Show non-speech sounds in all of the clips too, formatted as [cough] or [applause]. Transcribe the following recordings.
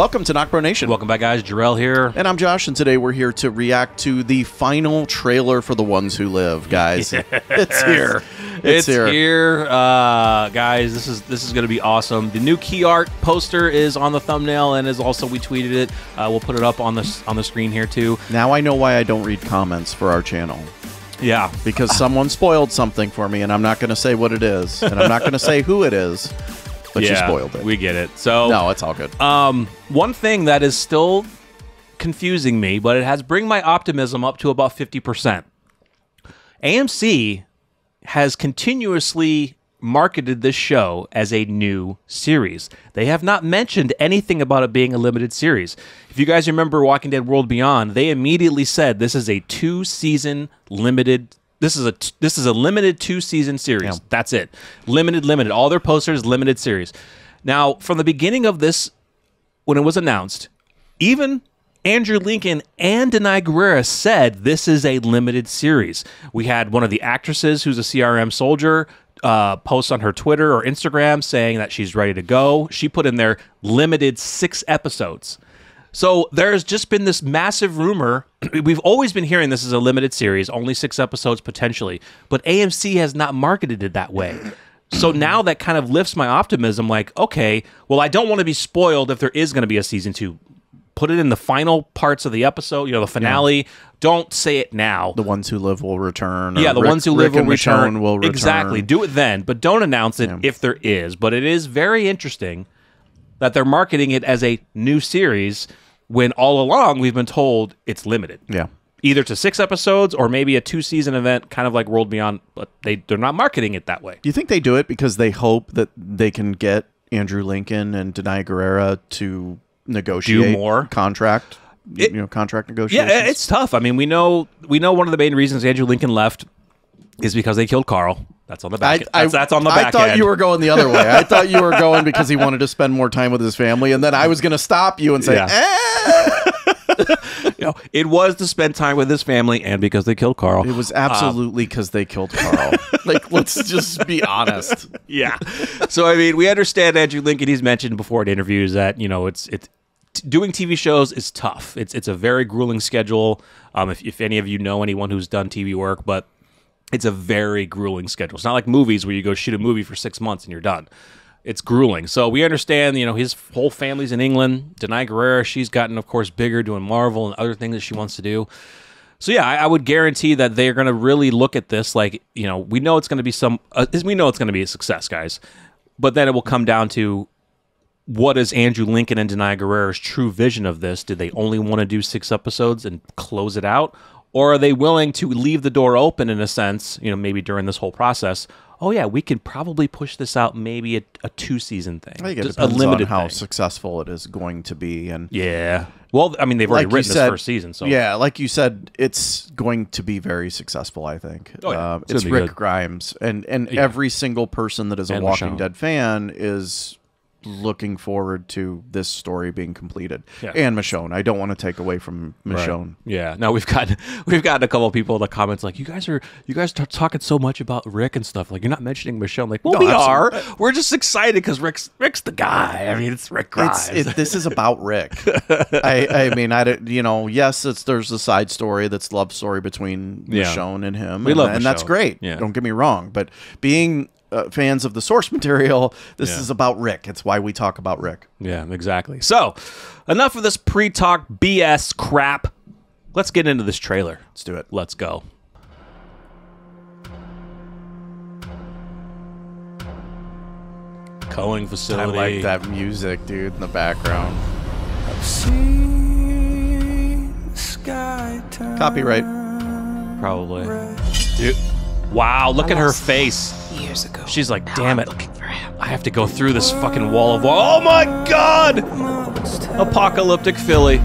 Welcome to NocBro Nation. Welcome back, guys. Jarrell here. And I'm Josh, and today we're here to react to the final trailer for The Ones Who Live, guys. [laughs] It's here. It's, here, uh, guys. This is this is going to be awesome. The new key art poster is on the thumbnail, and is also we tweeted it. Uh, we'll put it up on the on the screen here too. Now I know why I don't read comments for our channel. Yeah, because someone spoiled something for me, and I'm not going to say what it is, and I'm not going [laughs] to say who it is. But yeah, you spoiled it. We get it. So no, it's all good. Um, one thing that is still confusing me, but it has bring my optimism up to about fifty percent. AMC has continuously marketed this show as a new series. They have not mentioned anything about it being a limited series. If you guys remember Walking Dead World Beyond, they immediately said this is a two season limited this is a t- this is a limited two season series. Yeah. That's it. Limited, limited. All their posters, limited series. Now, from the beginning of this, when it was announced, even Andrew Lincoln and Danai Gurira said this is a limited series. We had one of the actresses who's a CRM soldier uh, post on her Twitter or Instagram saying that she's ready to go. She put in there limited six episodes. So there's just been this massive rumor. [clears throat] We've always been hearing this is a limited series, only six episodes potentially, but AMC has not marketed it that way. So now that kind of lifts my optimism like, okay, well, I don't want to be spoiled if there is going to be a season two. Put it in the final parts of the episode, you know, the finale. Yeah. Don't say it now. The ones who live will return. Yeah, the Rick, ones who live will return. will return. Exactly. Do it then, but don't announce it yeah. if there is. But it is very interesting that they're marketing it as a new series when all along we've been told it's limited. Yeah. Either to six episodes or maybe a two season event, kind of like World Beyond, but they, they're not marketing it that way. Do you think they do it because they hope that they can get Andrew Lincoln and Danai Gurira to negotiate do more contract? It, you know, contract negotiations. Yeah, it's tough. I mean, we know we know one of the main reasons Andrew Lincoln left is because they killed Carl. That's on the back. I, that's, that's, on the back. I thought end. you were going the other way. I thought you were going because he wanted to [laughs] spend more time with his family, and then I was going to stop you and say, yeah. eh. [laughs] you know, it was to spend time with his family and because they killed Carl. It was absolutely because um, they killed Carl. [laughs] like, let's just be honest. Yeah. So I mean, we understand Andrew Lincoln. He's mentioned before in interviews that you know it's it's doing TV shows is tough. It's it's a very grueling schedule. Um, if if any of you know anyone who's done TV work, but it's a very grueling schedule. It's not like movies where you go shoot a movie for six months and you're done. It's grueling. So we understand, you know, his whole family's in England. Danai Gurira, she's gotten, of course, bigger doing Marvel and other things that she wants to do. So yeah, I, I would guarantee that they're going to really look at this like, you know, we know it's going to be some, uh, we know it's going to be a success, guys. But then it will come down to what is Andrew Lincoln and Danai Gurira's true vision of this? Did they only want to do six episodes and close it out? Or are they willing to leave the door open in a sense, you know, maybe during this whole process? Oh yeah, we could probably push this out maybe a, a two season thing. I think it depends a limited on how thing. successful it is going to be, and yeah. Well, I mean, they've already like written said, this first season, so yeah, like you said, it's going to be very successful. I think. Oh, yeah. Uh, it's, it's Rick good. Grimes, and and yeah. every single person that is a Walking Dead fan is looking forward to this story being completed. Yeah. And Michonne. I don't want to take away from Michonne. Right. Yeah. Now we've got [laughs] we've gotten a couple of people in the comments like, you guys are you guys are talking so much about Rick and stuff. Like you're not mentioning Michonne. Like, well, no, we absolutely. are. We're just excited because Rick's Rick's the guy. I mean, it's Rick Grimes. It's, it, this is about Rick. [laughs] I I mean, I you know, yes, it's there's a side story that's love story between yeah. Michonne and him. We and, love and that's great. Yeah. Don't get me wrong, but being uh, fans of the source [laughs] material, this yeah. is about Rick. It's why we talk about Rick. Yeah, exactly. So, enough of this pre-talk BS crap. Let's get into this trailer. Let's do it. Let's go. Culling facility. I like that music, dude, in the background. Copyright. Probably. Dude. Wow, look at her face. Years ago. She's like, damn it. I have to go through this fucking wall of wall. Oh my god! Apocalyptic Philly.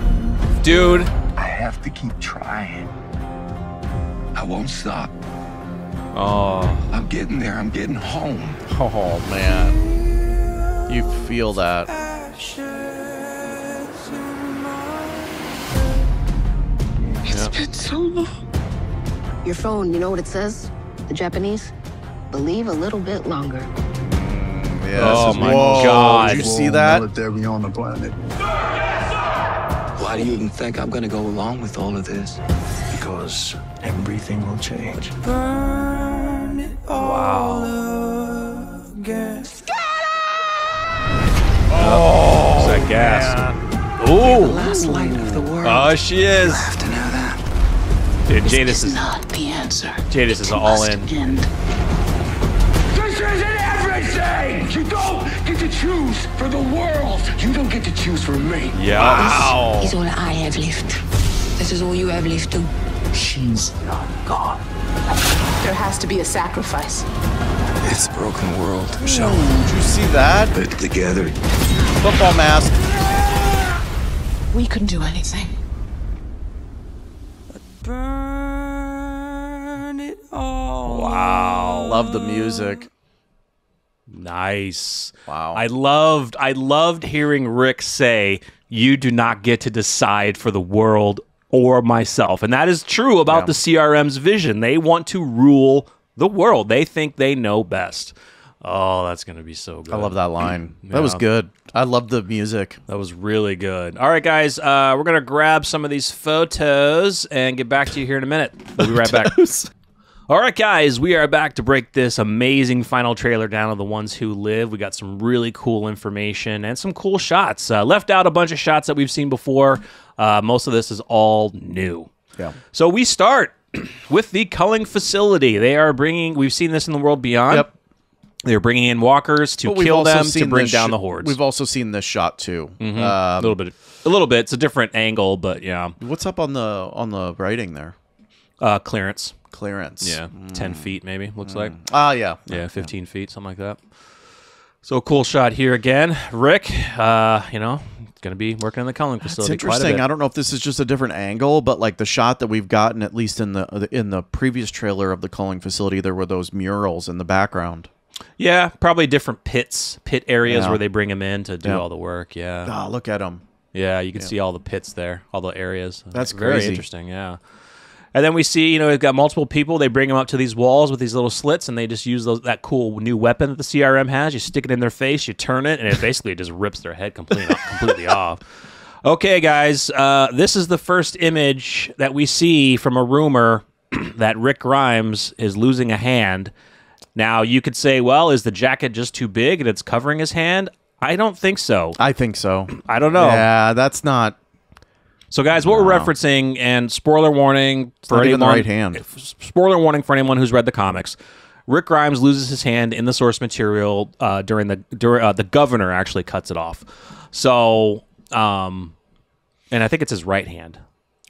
Dude. I have to keep trying. I won't stop. Oh. I'm getting there. I'm getting home. Oh, man. You feel that. It's yep. been so long. Your phone, you know what it says? The Japanese? Believe a little bit longer. Yeah, oh my Whoa, god! Did you see that? Military on the planet. Why do you even think I'm gonna go along with all of this? Because everything will change. Wow. Oh, oh that gas. The Ooh. last light of the world. Oh, she is. I have to know that. Dude, Jadis is not the answer. Jadis is all in. End. This isn't everything! You don't get to choose for the world. You don't get to choose for me. Yeah. Wow. Is all I have left. This is all you have left too. She's not gone. There has to be a sacrifice. It's a broken world, so Did you see that? put together. Football mask. We couldn't do anything. Wow. Love the music. Nice. Wow. I loved I loved hearing Rick say, "You do not get to decide for the world or myself." And that is true about Yeah. the CRM's vision. They want to rule the world. They think they know best. Oh, that's going to be so good. I love that line. [clears throat] That was good. I love the music. That was really good. All right, guys, uh, we're going to grab some of these photos and get back to you here in a minute. We'll be right back. All right, guys, we are back to break this amazing final trailer down of the ones who live. We got some really cool information and some cool shots. Uh, left out a bunch of shots that we've seen before. Uh, most of this is all new. Yeah. So we start [clears throat] with the culling facility. They are bringing. We've seen this in the world beyond. Yep. They're bringing in walkers to kill them to bring down the hordes. We've also seen this shot too. a Um, little bit. A little bit. It's a different angle, but yeah. what's up on the on the writing there? Uh, clearance. Clearance. Yeah, ten feet maybe looks like. Ah, yeah. Yeah, fifteen feet, something like that. So cool shot here again, Rick. Uh, you know, gonna be working in the culling facility. quite a interesting. I don't know if this is just a different angle, but like the shot that we've gotten, at least in the in the previous trailer of the culling facility, there were those murals in the background. Yeah, probably different pits, pit areas Yeah. where they bring them in to do Yeah. all the work. Yeah, Ah, look at them. yeah, you can see all the pits there, all the areas. That's very crazy. interesting. Yeah. And then we see, you know, we've got multiple people. They bring them up to these walls with these little slits, and they just use those, that cool new weapon that the CRM has. You stick it in their face, you turn it, and it basically just rips their head completely, completely off. Okay, guys, uh, this is the first image that we see from a rumor [clears throat] that Rick Grimes is losing a hand. Now, you could say, well, is the jacket just too big and it's covering his hand? I don't think so. I think so. I don't know. Yeah, that's not. So, guys, what we're referencing, and spoiler warning for anyone, right hand. Spoiler warning for anyone who's read the comics. Rick Grimes loses his hand in the source material uh, during the during, uh, the governor actually cuts it off. So, um, and I think it's his right hand.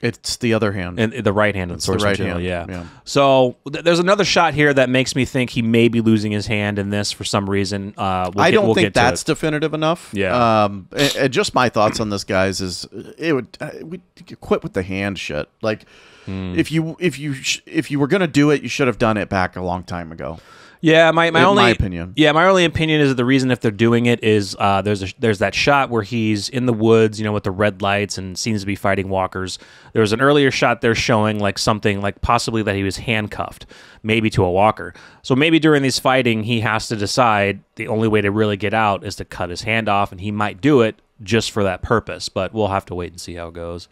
It's the other hand. And the right hand in the the right hand, yeah. yeah. So th- there's another shot here that makes me think he may be losing his hand in this for some reason. Uh, we'll I get- don't we'll think that's definitive enough. Yeah. Um, and, and just my thoughts on this, guys, is it would uh, we quit with the hand shit. Like, Hmm. if you if you sh- if you were gonna do it, you should have done it back a long time ago. Yeah, my, my In only my opinion. Yeah, my only opinion is that the reason if they're doing it is uh, there's a, there's that shot where he's in the woods, you know, with the red lights and seems to be fighting walkers. There was an earlier shot there showing like something like possibly that he was handcuffed, maybe to a walker. So maybe during these fighting, he has to decide the only way to really get out is to cut his hand off, and he might do it just for that purpose. But we'll have to wait and see how it goes.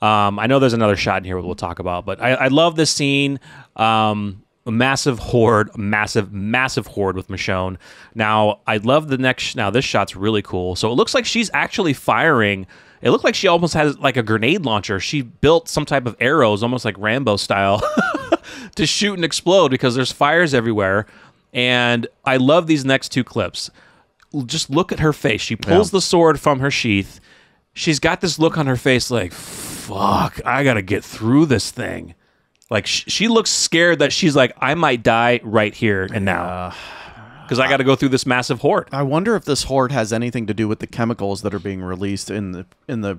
Um, I know there's another shot in here we'll talk about, but I, I love this scene. Um, a massive horde, massive, massive horde with Michonne. Now, I love the next. Now, this shot's really cool. So it looks like she's actually firing. It looked like she almost has like a grenade launcher. She built some type of arrows, almost like Rambo style, [laughs] to shoot and explode because there's fires everywhere. And I love these next two clips. Just look at her face. She pulls Yeah. the sword from her sheath. She's got this look on her face like, fuck, I got to get through this thing. Like sh- she looks scared that she's like, I might die right here and now uh, because I got to go through this massive horde. I wonder if this horde has anything to do with the chemicals that are being released in the in the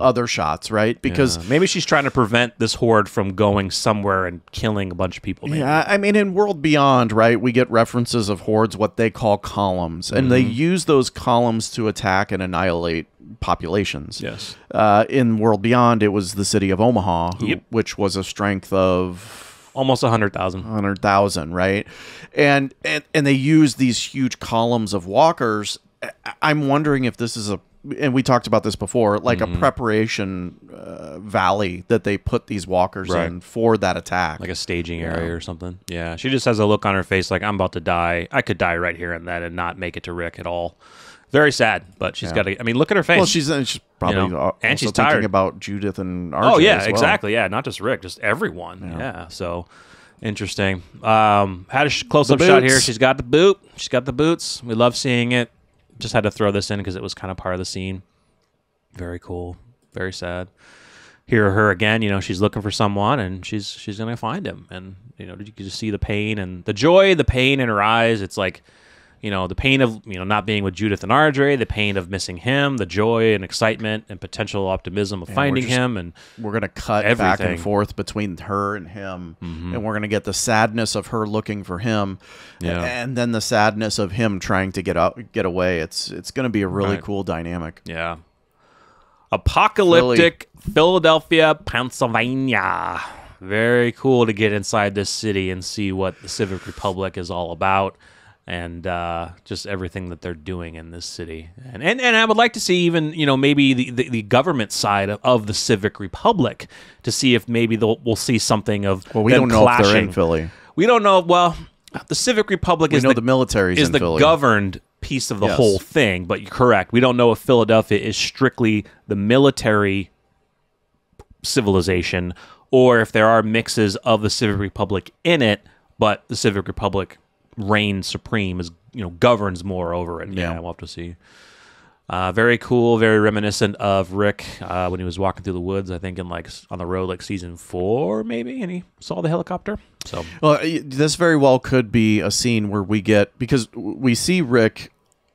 other shots, right? Because Uh, maybe she's trying to prevent this horde from going somewhere and killing a bunch of people. Maybe. Yeah, I mean, in World Beyond, right, we get references of hordes, what they call columns, and they Mm-hmm. use those columns to attack and annihilate populations. Yes. Uh, in World Beyond, it was the city of Omaha, who, Yep. which was a strength of Almost a hundred thousand. hundred thousand, right? And, and and they use these huge columns of walkers. I'm wondering if this is a and we talked about this before, like mm-hmm. a preparation uh, valley that they put these walkers right. in for that attack, like a staging area yeah. or something. Yeah, she just has a look on her face like I'm about to die. I could die right here and then and not make it to Rick at all. Very sad, but she's yeah. got to. I mean, look at her face. Well, she's, uh, she's probably you know, and she's tired about Judith and RJ Oh yeah, well. exactly. Yeah, not just Rick, just everyone. Yeah. yeah so interesting. Um, had a sh- close up shot here. She's got the boot. She's got the boots. We love seeing it. Just had to throw this in because it was kind of part of the scene. Very cool. Very sad. Hear her again. You know, she's looking for someone, and she's she's gonna find him. And you know, did you just see the pain and the joy, the pain in her eyes. It's like you know, the pain of, you know, not being with Judith and RJ, the pain of missing him, the joy and excitement and potential optimism of yeah, finding just, him. And we're going to cut everything. back and forth between her and him. Mm-hmm. And we're going to get the sadness of her looking for him. Yeah. And then the sadness of him trying to get out, get away. It's, it's going to be a really right. cool dynamic. Yeah. Apocalyptic Philly. Philadelphia, Pennsylvania. Very cool to get inside this city and see what the Civic Republic is all about and uh, just everything that they're doing in this city. And, and and I would like to see even you know maybe the, the, the government side of, of, the Civic Republic to see if maybe we'll see something of well we don't know clashing. if they're in Philly. We don't know. Well, the Civic Republic we is know the, the military is the Philly. governed piece of the yes. whole thing. But you're correct. We don't know if Philadelphia is strictly the military civilization or if there are mixes of the Civic Republic in it, but the Civic Republic reigns supreme, is you know governs more over it. Yeah, yeah we'll have to see. Uh, very cool, very reminiscent of Rick uh, when he was walking through the woods. I think in like on the road, like season four, maybe, and he saw the helicopter. So, well, this very well could be a scene where we get because we see Rick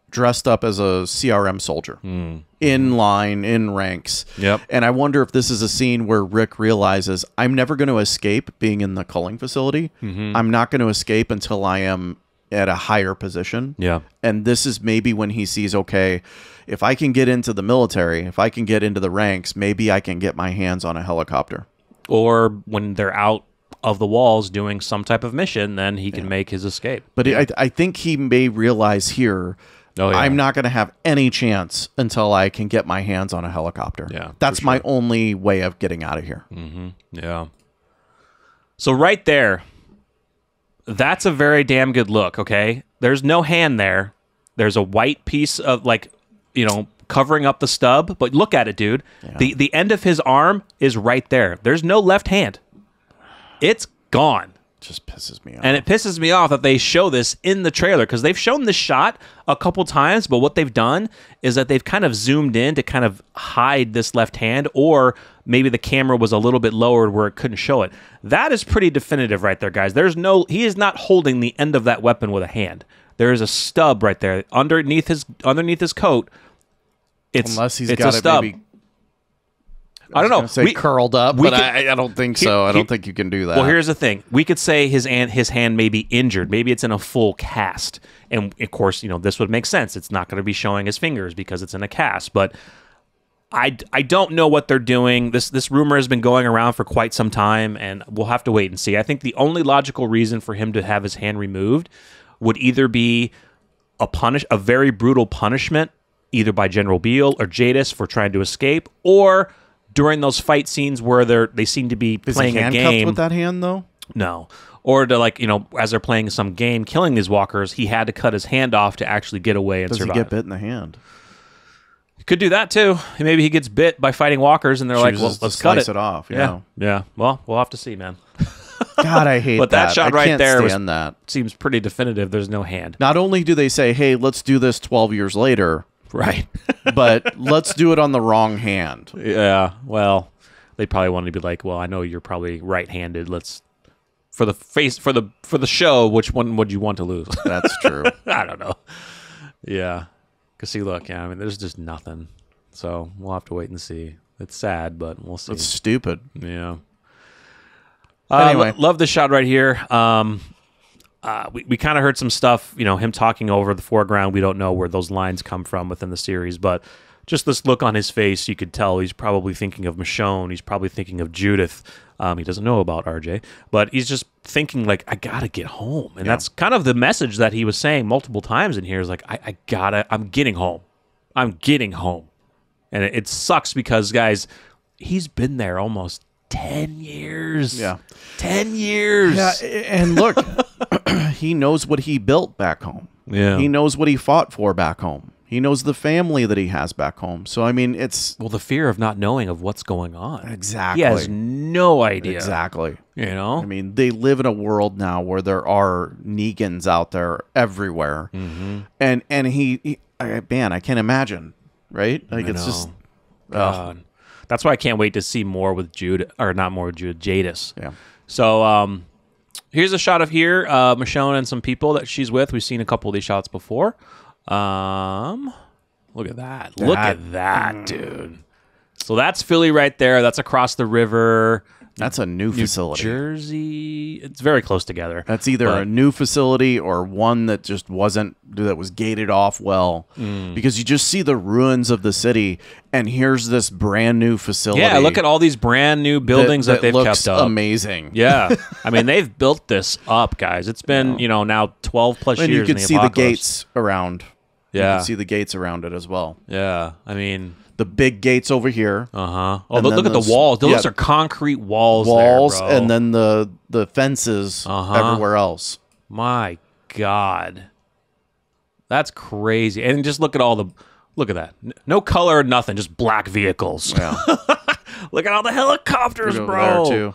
dressed up as a CRM soldier mm. in line, in ranks. Yep. And I wonder if this is a scene where Rick realizes I'm never going to escape being in the culling facility. Mm-hmm. I'm not going to escape until I am at a higher position. Yeah. And this is maybe when he sees, okay, if I can get into the military, if I can get into the ranks, maybe I can get my hands on a helicopter. Or when they're out of the walls doing some type of mission, then he can yeah. make his escape. But yeah. I, I think he may realize here Oh, yeah. I'm not going to have any chance until I can get my hands on a helicopter. Yeah, that's sure. my only way of getting out of here. Mm-hmm. Yeah. So right there, that's a very damn good look. Okay, there's no hand there. There's a white piece of like, you know, covering up the stub. But look at it, dude. Yeah. The the end of his arm is right there. There's no left hand. It's gone. Just pisses me off. And it pisses me off that they show this in the trailer because they've shown this shot a couple times, but what they've done is that they've kind of zoomed in to kind of hide this left hand, or maybe the camera was a little bit lowered where it couldn't show it. That is pretty definitive right there, guys. There's no he is not holding the end of that weapon with a hand. There is a stub right there underneath his underneath his coat. It's unless he's it's got a stub. Maybe, I, don't know. Say we, curled up, but could, I, I, don't think so. He, I don't think you can do that. Well, here's the thing: we could say his hand, his hand may be injured. Maybe it's in a full cast, and of course, you know this would make sense. It's not going to be showing his fingers because it's in a cast, but I, I don't know what they're doing. This this rumor has been going around for quite some time, and we'll have to wait and see. I think the only logical reason for him to have his hand removed would either be a punish a very brutal punishment, either by General Beale or Jadis for trying to escape, or during those fight scenes where they're they seem to be Is playing a game with that hand though. No. Or to like you know, as they're playing some game, killing these walkers, he had to cut his hand off to actually get away and Does survive. he get bit in the hand? Could do that too. Maybe he gets bit by fighting walkers, and they're Chooses like, "Well, let's cut it. it off." Yeah, know? yeah. Well, we'll have to see, man. [laughs] God, I hate but that. that shot I right there was, that. seems pretty definitive. There's no hand. Not only do they say, "Hey, let's do this 12 years later," right, [laughs] but let's do it on the wrong hand. Yeah. Well, they probably wanted to be like, "Well, I know you're probably right-handed. Let's for the face for the for the show. Which one would you want to lose?" [laughs] That's true. [laughs] I don't know. Yeah. Cause see, look, yeah, I mean, there's just nothing. So we'll have to wait and see. It's sad, but we'll see. It's stupid. Yeah. Uh, anyway, love this shot right here. Um, uh, we we kind of heard some stuff, you know, him talking over the foreground. We don't know where those lines come from within the series, but just this look on his face, you could tell he's probably thinking of Michonne. He's probably thinking of Judith. Um, he doesn't know about RJ, but he's just thinking like, I gotta get home, and yeah. that's kind of the message that he was saying multiple times in here. Is like, I, I gotta, I'm getting home, I'm getting home and it, it sucks because guys, he's been there almost 10 years. Yeah. 10 years. Yeah, and look, [clears throat] he knows what he built back home. Yeah. He knows what he fought for back home. He knows the family that he has back home. So I mean, it's well the fear of not knowing of what's going on. Exactly. He has no idea. Exactly. You know? I mean, they live in a world now where there are Negans out there everywhere. Mm-hmm. And and he, he I, man, I can't imagine, right? Like I it's know. just God. That's why I can't wait to see more with Jude, or not more with Jude, Jadis. Yeah. So um, here's a shot of here, uh, Michonne and some people that she's with. We've seen a couple of these shots before. Um, look at that. Look at that, dude. So that's Philly right there. That's across the river. That's a new facility. Jersey. It's very close together. That's either But- a new facility or one that just wasn't that was gated off well, Mm. because you just see the ruins of the city, and here's this brand new facility. yeah, look at all these brand new buildings that, they've looks kept up. Amazing. Yeah, I mean [laughs] they've built this up, guys. It's been you know now twelve plus and years. you could the see the gates around. Yeah, you Yeah. could see the gates around it as well. Yeah, I mean, The big gates over here, uh huh. Oh, look, look at the walls. Those yeah. are concrete walls. there, walls, bro. and then the the fences Uh-huh. everywhere else. my God, that's crazy. And just look at all the. Look at that. No color, nothing. Just black vehicles. Yeah, [laughs] Look at all the helicopters, bro. there too.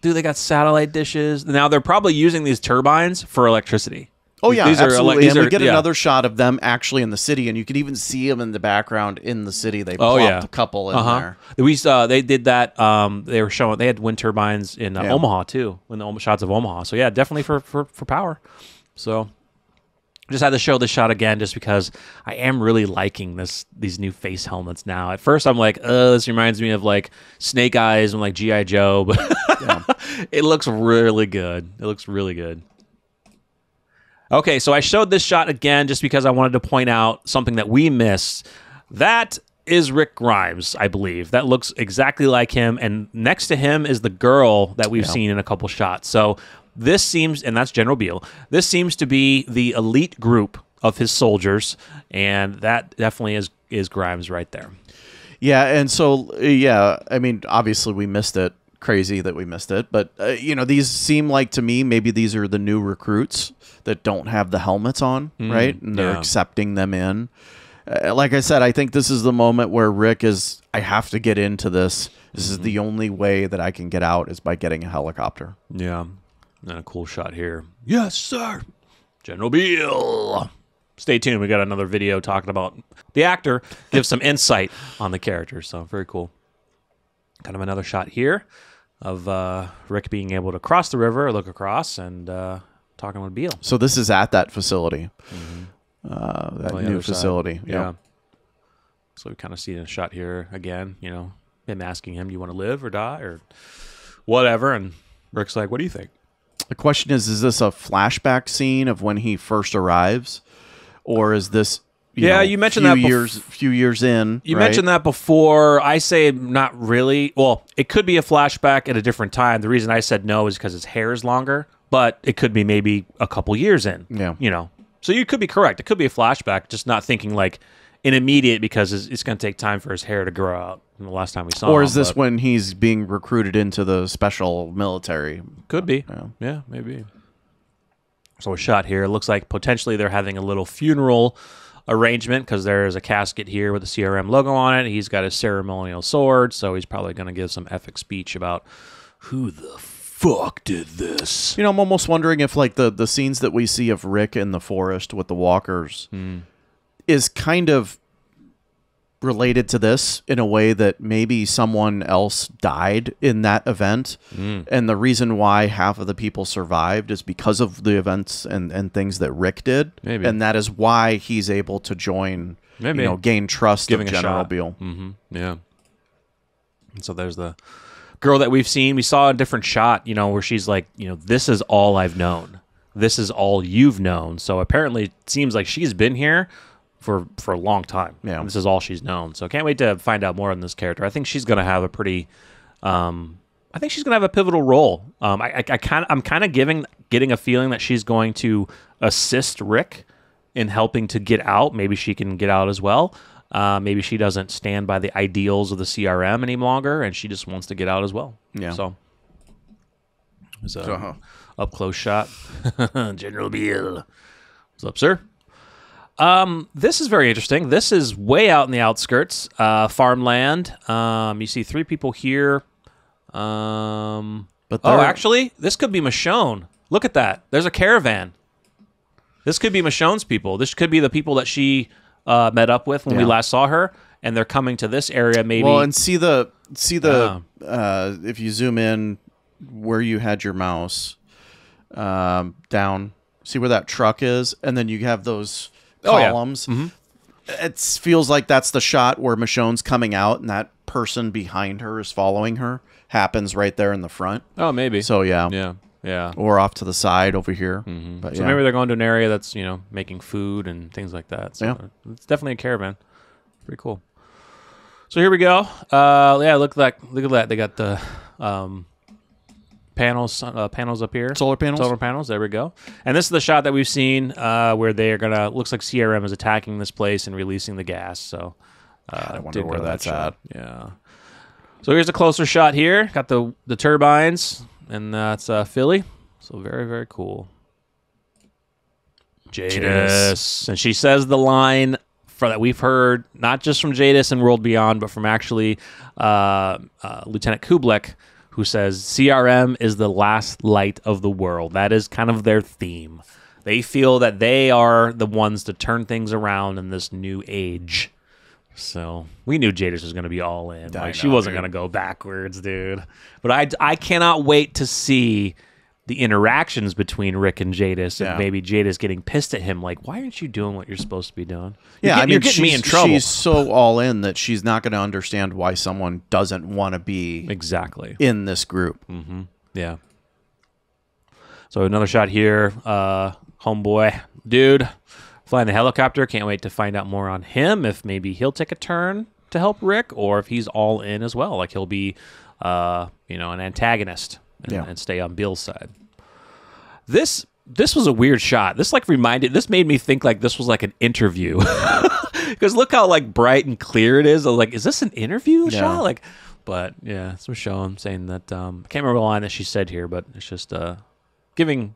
Dude, they got satellite dishes. Now they're probably using these turbines for electricity. Oh yeah, These are absolutely. these and we are- get yeah. another shot of them actually in the city, and you could even see them in the background in the city. They Oh yeah, a couple in uh-huh. there. We saw they did that. Um, they were showing they had wind turbines in uh, Yeah. Omaha too, in the shots of Omaha. So yeah, definitely for for for power. So just had to show this shot again, just because I am really liking this these new face helmets now. At first, I'm like, oh, this reminds me of like Snake Eyes and like GI Joe, [laughs] but it looks really good. It looks really good. Okay, so I showed this shot again just because I wanted to point out something that we missed. That is Rick Grimes, I believe. That looks exactly like him. And next to him is the girl that we've seen in a couple shots. So this seems, and that's General Beale, this seems to be the elite group of his soldiers. And that definitely is, is Grimes right there. Yeah, and so yeah, I mean, obviously we missed it. Crazy that we missed it, but uh, you know, these seem like to me maybe these are the new recruits that don't have the helmets on, right? And they're yeah. accepting them in. Uh, like I said, I think this is the moment where Rick is. I have to get into this. This is the only way that I can get out is by getting a helicopter. Yeah. And a cool shot here. Yes, sir. General Beale. Stay tuned. We got another video talking about the actor, gives some insight on the character. So very cool. Kind of another shot here of uh, Rick being able to cross the river, look across, and uh, talking with Beale. So this is at that facility, uh, that new side. facility. Yeah. Yep. So we kind of see a shot here again, you know, him asking him, do you want to live or die or whatever? And Rick's like, what do you think? The question is: Is this a flashback scene of when he first arrives, or is this? Yeah, know, you mentioned that years, few years in. You right? mentioned that before. I say not really. Well, it could be a flashback at a different time. The reason I said no is because his hair is longer, but it could be maybe a couple years in. Yeah. You know, so you could be correct. It could be a flashback, just not thinking like an immediate because it's, it's going to take time for his hair to grow out. From the last time we saw him. Or him, is this but when he's being recruited into the special military? could be? Yeah. maybe. So a shot here. It looks like potentially they're having a little funeral arrangement because there's a casket here with the CRM logo on it. He's got a ceremonial sword, so he's probably going to give some epic speech about who the fuck did this. You know, I'm almost wondering if like the the scenes that we see of Rick in the forest with the walkers Hmm. is kind of related to this in a way that maybe someone else died in that event Hmm. and the reason why half of the people survived is because of the events and, and things that Rick did Maybe. and that is why he's able to join Maybe. you know gain trust Giving of General. Beale Mm-hmm. Yeah. And so there's the girl that we've seen. We saw a different shot, you know, where she's like, you know, this is all I've known. This is all you've known. So apparently, it seems like she's been here for for a long time. Yeah. And this is all she's known. So can't wait to find out more on this character. I think she's going to have a pretty. Um, I think she's going to have a pivotal role. Um, I, I, I kind I'm kind of giving getting a feeling that she's going to assist Rick in helping to get out. Maybe she can get out as well. Uh, maybe she doesn't stand by the ideals of the CRM any longer, and she just wants to get out as well. Yeah. So, a uh-huh. up close shot. [laughs] General Beale. What's up, sir? Um, this is very interesting. This is way out in the outskirts, uh, farmland. Um, you see three people here. Um, but oh, actually, this could be Michonne. Look at that. There's a caravan. This could be Michonne's people. This could be the people that she uh, met up with when yeah. we last saw her, and they're coming to this area. Maybe. Well, and see the see the yeah. uh, if you zoom in where you had your mouse um, down, see where that truck is, and then you have those columns. Oh, yeah. mm-hmm. It feels like that's the shot where Michonne's coming out, and that person behind her is following her. Happens right there in the front. Oh, maybe. So yeah, yeah. Yeah. Or off to the side over here. Mm-hmm. But so yeah. maybe they're going to an area that's, you know, making food and things like that. So yeah. it's definitely a caravan. Pretty cool. So here we go. Uh, yeah, look like look at that. They got the um, panels uh, panels up here. Solar panels. Solar panels. There we go. And this is the shot that we've seen uh, where they are gonna looks like CRM is attacking this place and releasing the gas. So uh, I wonder where that's that at. Yeah. So here's a closer shot here. Got the the turbines and that's uh, Philly. So very, very cool. Jadis. And she says the line for that we've heard not just from Jadis and World Beyond, but from actually uh, uh, Lieutenant Kublek, who says CRM is the last light of the world. That is kind of their theme. They feel that they are the ones to turn things around in this new age. So we knew Jadis was going to be all in. Like know, she wasn't going to go backwards, dude. But I, I cannot wait to see the interactions between Rick and Jadis, and yeah. maybe Jadis getting pissed at him, like, "Why aren't you doing what you're supposed to be doing?" You're yeah, I mean, you're getting me in trouble. She's so all in that she's not going to understand why someone doesn't want to be exactly in this group. Mm-hmm. Yeah. So another shot here, uh, homeboy, dude flying the helicopter. Can't wait to find out more on him. If maybe he'll take a turn to help Rick, or if he's all in as well. Like he'll be, uh, you know, an antagonist and, yeah. and stay on Bill's side. This this was a weird shot. This like reminded. This made me think like this was like an interview. [laughs] Because look how like bright and clear it is. I was like, is this an interview yeah. shot? Like, but yeah, it's Michonne saying that. Um, I can't remember the line that she said here, but it's just uh, giving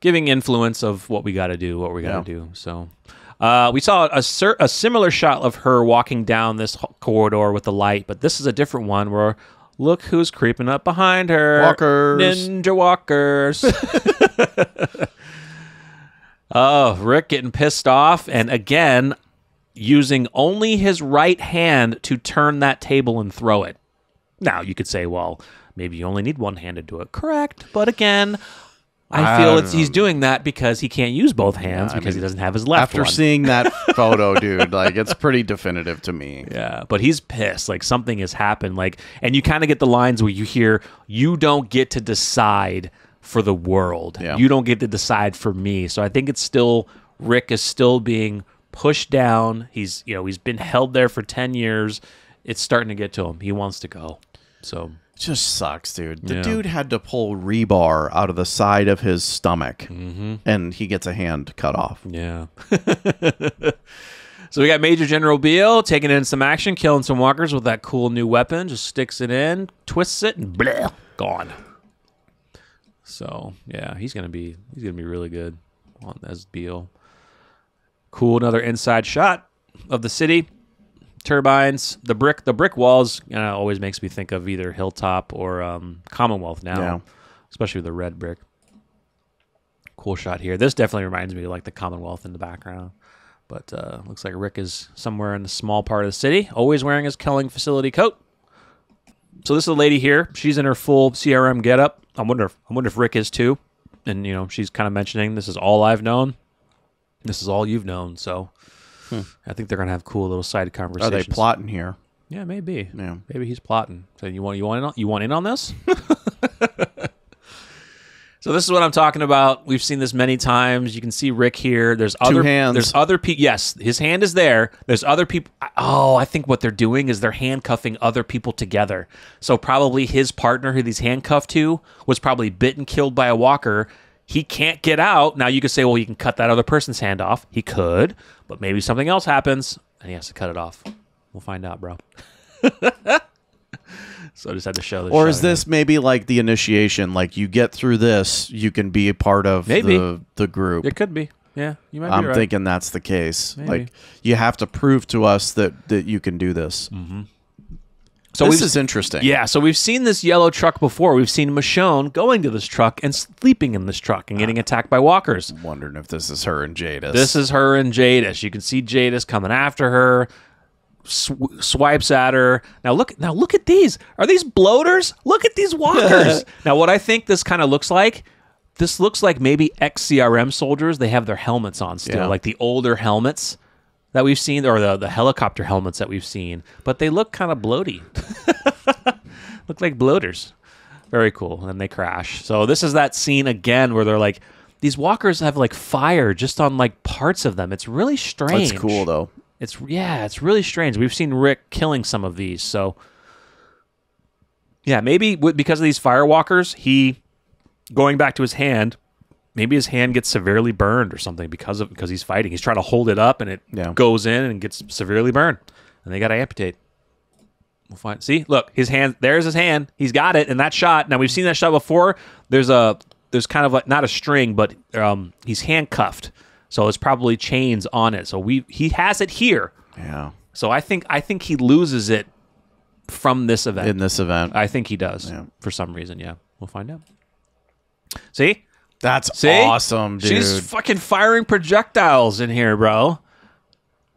giving influence of what we got to do, what we got to yeah. do. So uh, we saw a, a similar shot of her walking down this corridor with the light, but this is a different one where look who's creeping up behind her. Walkers. Ninja walkers. [laughs] oh, Rick getting pissed off. And again, using only his right hand to turn that table and throw it. Now, you could say, well, maybe you only need one hand to do it. Correct. But again, I feel it's he's doing that because he can't use both hands yeah, because mean, he doesn't have his left. After one. seeing that [laughs] photo, dude, like it's pretty definitive to me. Yeah, but he's pissed. Like something has happened. Like, and you kind of get the lines where you hear, "You don't get to decide for the world. Yeah. You don't get to decide for me." So I think it's still Rick is still being pushed down. He's you know he's been held there for ten years. It's starting to get to him. He wants to go. So just sucks, dude. The yeah. dude had to pull rebar out of the side of his stomach, mm-hmm. and he gets a hand cut off. Yeah. [laughs] so we got Major General Beale taking in some action, killing some walkers with that cool new weapon. Just sticks it in, twists it, and blah, gone. So yeah, he's gonna be he's gonna be really good on as Beale. Cool, another inside shot of the city turbines. The brick, the brick walls, you know, always makes me think of either Hilltop or um, Commonwealth now, yeah. especially with the red brick. Cool shot here. This definitely reminds me of like the Commonwealth in the background. But uh, looks like Rick is somewhere in a small part of the city, always wearing his culling facility coat. So this is a lady here. She's in her full CRM getup. I wonder. If, I wonder if Rick is too. And you know, she's kind of mentioning this is all I've known. This is all you've known. So Hmm. I think they're gonna have cool little side conversations. Are they plotting here? Yeah, maybe. Yeah, maybe he's plotting. So you want you want in on, you want in on this? [laughs] so this is what I'm talking about. We've seen this many times. You can see Rick here. There's Two other hands. There's other people. Yes, his hand is there. There's other people. Oh, I think what they're doing is they're handcuffing other people together. So probably his partner, who he's handcuffed to, was probably bit and killed by a walker. He can't get out. Now you could say, well, you can cut that other person's hand off. He could, but maybe something else happens and he has to cut it off. We'll find out, bro. [laughs] so I just had to show this. Or is this maybe like the initiation? Like you get through this, you can be a part of Maybe. the the group. It could be. Yeah, you might. I'm right. thinking that's the case. Maybe. Like you have to prove to us that that you can do this. Mm-hmm. So this is interesting. Yeah, so we've seen this yellow truck before. We've seen Michonne going to this truck and sleeping in this truck and getting ah. attacked by walkers. Wondering if this is her and Jadis. This is her and Jadis. You can see Jadis coming after her, sw- swipes at her. Now look, now look at these. Are these bloaters? Look at these walkers. [laughs] now what I think this kind of looks like. This looks like maybe ex-CRM soldiers. They have their helmets on still, Yeah. like the older helmets that we've seen, or the, the helicopter helmets that we've seen. But they look kind of bloaty. [laughs] look like bloaters. Very cool. And they crash. So this is that scene again where they're like, these walkers have like fire just on like parts of them. It's really strange. That's cool though. It's yeah, it's really strange. We've seen Rick killing some of these, so yeah, maybe because of these firewalkers, he going back to his hand. Maybe his hand gets severely burned or something because of because he's fighting. He's trying to hold it up and it Yeah. goes in and gets severely burned, and they got to amputate. We'll find. See, look, his hand. There's his hand. He's got it in that shot. Now we've seen that shot before. There's a there's kind of like not a string, but um, he's handcuffed, so it's probably chains on it. So we he has it here. Yeah. So I think I think he loses it from this event. In this event. I think he does Yeah. for some reason. Yeah, we'll find out. See, That's see, awesome, dude. She's fucking firing projectiles in here, bro.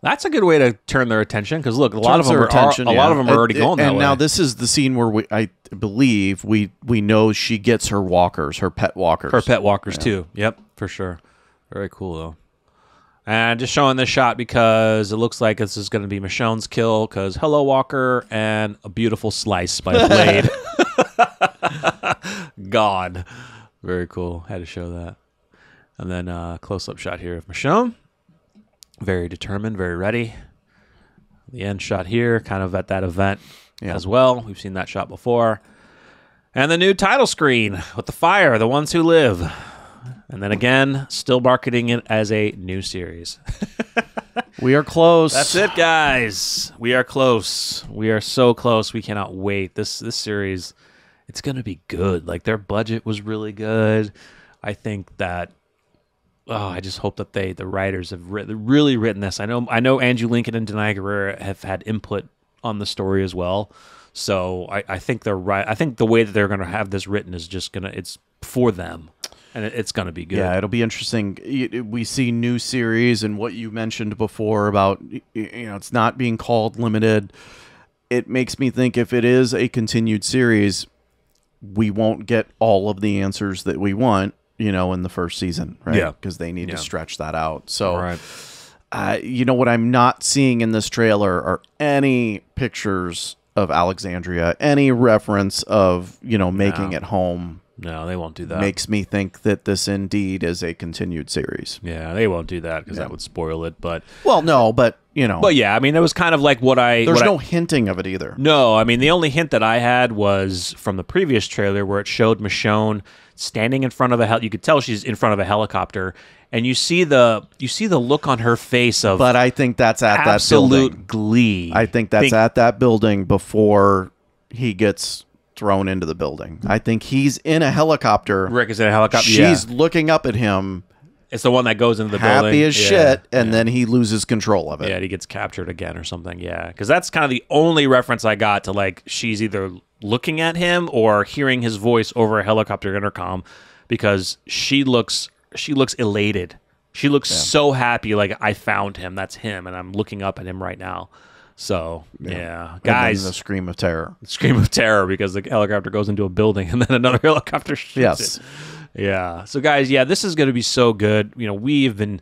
That's a good way to turn their attention because look, a lot of them their are, attention, a lot of them are already And- going that And way. now this is the scene where we, I believe, we we know she gets her walkers, her pet walkers. Her pet walkers too. Yep, for sure. Very cool though. And just showing this shot because it looks like this is going to be Michonne's kill because Hello Walker and a beautiful slice by [laughs] blade. [laughs] God. Very cool. Had to show that. And then uh, close up shot here of Michonne. Very determined, very ready. The end shot here, kind of at that event as well. We've seen that shot before. And the new title screen with the fire, the ones who live. And then again, still marketing it as a new series. [laughs] We are close. That's it, guys. We are close. We are so close. We cannot wait. This this series, it's gonna be good. Like their budget was really good. I think that. Oh, I just hope that they, the writers, have writ- really written this. I know, I know, Andrew Lincoln and Danai Gurira have had input on the story as well. So I, I think they're right. I think the way that they're going to have this written is just gonna, it's for them, and it, it's going to be good. Yeah, it'll be interesting. We see new series and what you mentioned before about you know it's not being called limited. It makes me think if it is a continued series, we won't get all of the answers that we want, you know, in the first season, right? Yeah. because they need Yeah. to stretch that out. So, Right. uh, you know what I'm not seeing in this trailer are any pictures of Alexandria, any reference of you know making No. it home. No, they won't do that. Makes me think that this indeed is a continued series. yeah, they won't do that because that would spoil it. But Well, no, but you know, But yeah, I mean, it was kind of like what I. there's what I- no hinting of it either. no, I mean, the only hint that I had was from the previous trailer where it showed Michonne standing in front of a hel. You could tell she's in front of a helicopter, and you see the you see the look on her face of But I think that's at that absolute glee. I think that's at that building before he gets thrown into the building. I think he's in a helicopter. Rick is in a helicopter. She's yeah. looking up at him, it's the one that goes into the happy building. as Yeah. shit, and then he loses control of it. Yeah, he gets captured again or something. Yeah, because that's kind of the only reference I got to like she's either looking at him or hearing his voice over a helicopter intercom, because she looks she looks elated. She looks so happy, like I found him. That's him, and I'm looking up at him right now. So yeah, then guys, the scream of terror. scream of terror because the helicopter goes into a building [laughs] and then another [laughs] helicopter shoots Yes. it. Yeah. So guys, yeah, this is going to be so good. You know, we've been.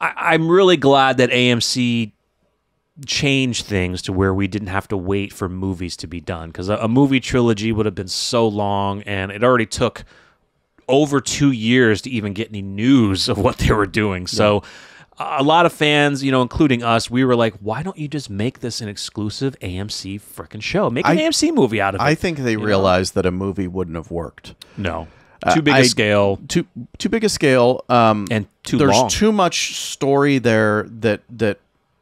I, I'm really glad that AMC changed things to where we didn't have to wait for movies to be done because a, a movie trilogy would have been so long and it already took over two years to even get any news of what they were doing. So. A lot of fans, you know, including us, we were like, "Why don't you just make this an exclusive AMC freaking show? Make an I- AMC movie out of it." I think they realized that a movie wouldn't have worked. no, too big a I- scale Too too big a scale. Um, and too there's long. too much story there that that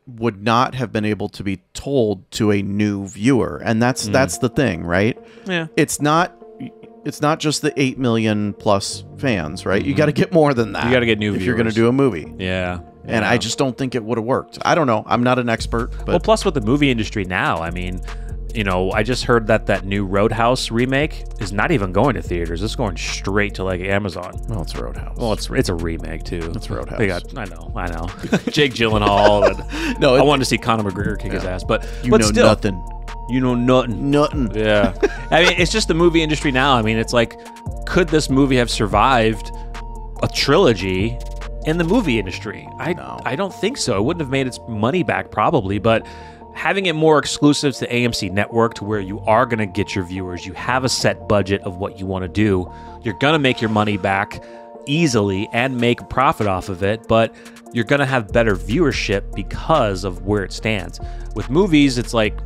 would not have been able to be told to a new viewer and that's mm. that's the thing right yeah it's not it's not just the 8 million plus fans right mm-hmm. you got to get more than that you got to get new if viewers. you're going to do a movie yeah and yeah. I just don't think it would have worked. I don't know. I'm not an expert. But... Well, plus with the movie industry now, I mean, you know, I just heard that that new Roadhouse remake is not even going to theaters. It's going straight to like Amazon. Well, it's Roadhouse. Well, it's it's a remake too. It's Roadhouse. They got, I know, I know. [laughs] Jake Gyllenhaal. And, [laughs] no, it, I wanted to see Conor McGregor kick yeah. his ass, but you but know still, nothing. You know nothing. Nothing. Yeah. [laughs] I mean, it's just the movie industry now. I mean, it's like, could this movie have survived a trilogy in the movie industry? I no. I don't think so. It wouldn't have made its money back probably, but having it more exclusive to AMC Network to where you are going to get your viewers, you have a set budget of what you want to do, you're going to make your money back easily and make a profit off of it, but you're going to have better viewership because of where it stands. With movies, it's like,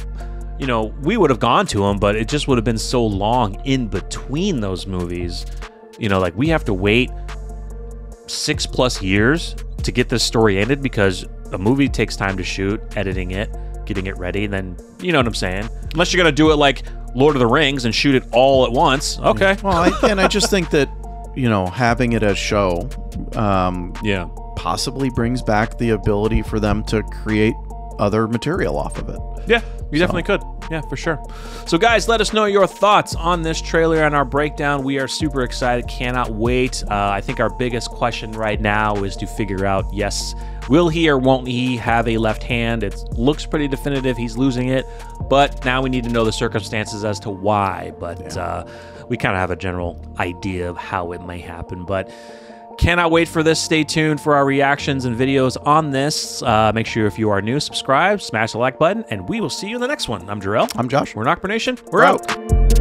you know, we would have gone to them, but it just would have been so long in between those movies. You know, like we have to wait six plus years to get this story ended because a movie takes time to shoot, editing it, getting it ready, then you know what I'm saying. Unless you're gonna do it like Lord of the Rings and shoot it all at once. Okay. Well, I, and I just think that you know having it as show, um, yeah, possibly brings back the ability for them to create other material off of it. Yeah, you so. definitely could. Yeah, for sure. So, guys, let us know your thoughts on this trailer and our breakdown. We are super excited. Cannot wait. Uh, I think our biggest question right now is to figure out yes, will he or won't he have a left hand? It looks pretty definitive. He's losing it. But now we need to know the circumstances as to why. But yeah. uh, we kind of have a general idea of how it may happen. But Cannot wait for this. Stay tuned for our reactions and videos on this. Uh, make sure if you are new, subscribe, smash the like button, and we will see you in the next one. I'm Jarrell. I'm Josh. We're NocBro Nation. We're, We're out. out.